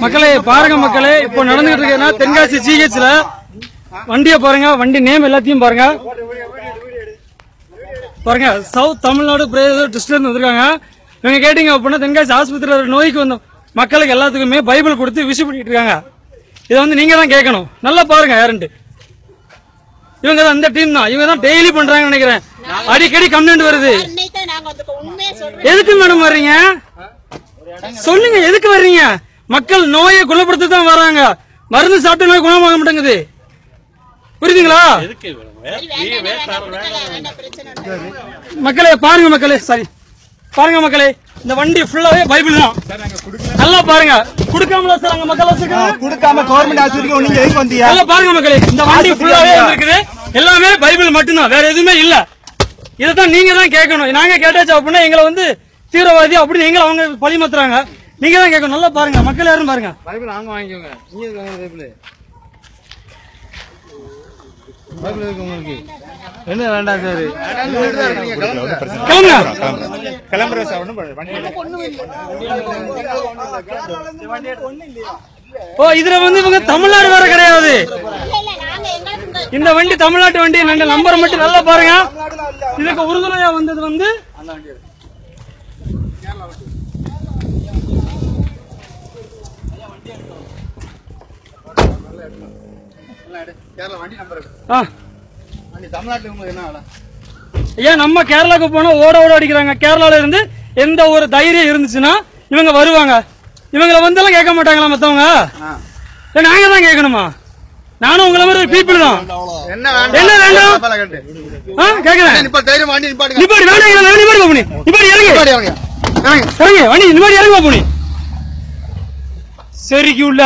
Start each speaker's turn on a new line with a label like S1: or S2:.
S1: மக்களே பாருங்க மக்களே இப்போ நடந்துகிட்டு இருக்குன்னா தென்காசி ஜிஹெச்ல வண்டியை பாருங்க வண்டி நேம் எல்லாத்தையும் பாருங்க. பாருங்க சவுத் தமிழ்நாடு பிரதேச டிஸ்ட்ரிக்ட்ல இருந்து வந்திருக்காங்க. இவங்க கேட்டீங்க அப்படின்னா தென்காசி ஆஸ்பத்திரியில் நோய்க்கு வந்த மக்களுக்கு எல்லாத்துக்குமே பைபிள் கொடுத்து விஷ் பண்ணிட்டு இருக்காங்க. இதை வந்து நீங்க தான் கேட்கணும். நல்லா பாருங்க யாருன்ட்டு. இவங்க தான் அந்த டீம் தான். இவங்க தான் டெய்லி பண்றாங்கன்னு நினைக்கிறேன். அடிக்கடி கம்ப்ளைண்ட் வருது. எதுக்கு மேடம் வர்றீங்க? சொல்லுங்க எதுக்கு வர்றீங்க? மக்கள் நோயை குணப்படுத்த தான் வராங்க. மருந்து சாப்பிட்ட நோய் குணமாக மாட்டேங்குது. புரியுதுங்களா? மக்களே பாருங்க மக்களே சாரி பாருங்க மக்களே இந்த வண்டி ஃபுல்லாவே பைபிள் தான். நல்லா பாருங்க. கொடுக்காமல சார் அங்க மக்கள் வச்சிருக்காங்க
S2: கொடுக்காம கவர்மெண்ட் ஆஸ்பத்திரிக்கு நீங்க எதுக்கு வந்தீங்க?
S1: நல்லா பாருங்க மக்களே இந்த வண்டி ஃபுல்லாவே இருக்குது எல்லாமே பைபிள் மட்டும்தான் வேற எதுவுமே இல்ல. இதைத்தான் நீங்க தான் கேட்கணும். நாங்க கேட்டாச்சு அப்படின்னா எங்களை வந்து தீவிரவாதி அப்படி நீங்க அவங்க பழி மாத்துறாங்க நீங்க தான் கேட்கணும். நல்லா பாருங்க. மக்கள் யாரும் பாருங்க.
S3: பைபிள் நாங்க வாங்கிக்கோங்க. இருக்காங்க பைபிள். பைபிள் இருக்கு உங்களுக்கு. என்ன வேண்டாம் சார்.
S1: கிளம்புங்க.
S2: கிளம்புற சார்.
S1: ஓ இதுல வந்து இவங்க தமிழ்நாடு வர கிடையாது.
S4: நாங்க இந்த
S1: வண்டி தமிழ்நாட்டு வண்டி. நாங்க நம்பர் மட்டும் நல்லா பாருங்க. இதுக்கு உறுதுணையா வந்தது வந்து
S3: கேரளா வண்டி நம்பர்
S1: ஆ,
S3: வண்டி தமிழ்நாட்டுல உங்களுக்கு என்ன வேலை
S1: ஏன் நம்ம கேரளாக்கு போனா ஓட ஓட அடிக்கிறாங்க. கேரளால இருந்து எந்த ஒரு தைரியம் இருந்துச்சுன்னா இவங்க வருவாங்க. இவங்கள வந்தெல்லாம் கேட்க மாட்டாங்களா மத்தவங்க? நாங்க தான் கேட்கணுமா? நானும் உங்களை மாதிரி பீப்புள் தான்.
S3: என்ன
S1: வேண்டாம்? கேக்குறேன். நிப்பாடி வேண்டாம் நிப்பாடி பாப்போனி நிப்பாடி இறங்கு. இறங்கு. வண்டி நிப்பாடி இறங்கு பாப்போனி சரிக்கு உள்ள.